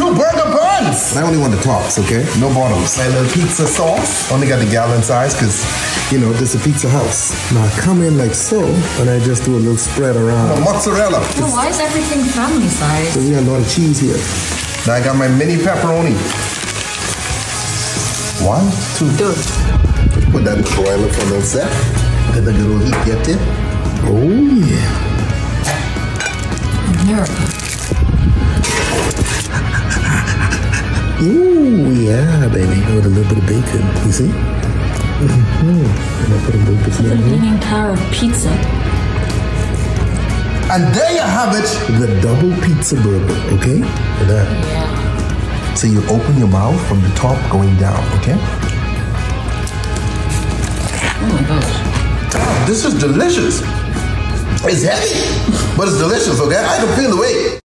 two burger buns. I only want the tops, okay? No bottoms. My little pizza sauce. Only got the gallon size because You know, this is a pizza house. Now I come in like so, and I just do a little spread around. mozzarella. No, why is everything family size? Because We got a lot of cheese here. Now I got my mini pepperoni. One, two. Dude, Put that in the broiler for a little sec. Let the good old heat get in. Oh yeah. America. Ooh yeah, baby. With a little bit of bacon. You see? Mm-hmm. And I put a little bit The more here. Leaning Tower of Pizza. And there you have it. The double pizza burger, okay? Look at that. Yeah. So you open your mouth from the top going down, okay? Oh my gosh. This is delicious. It's heavy, but it's delicious, okay? I can feel the weight.